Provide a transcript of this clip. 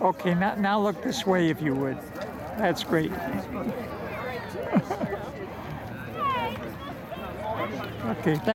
Okay, now, now look this way if you would. That's great. okay.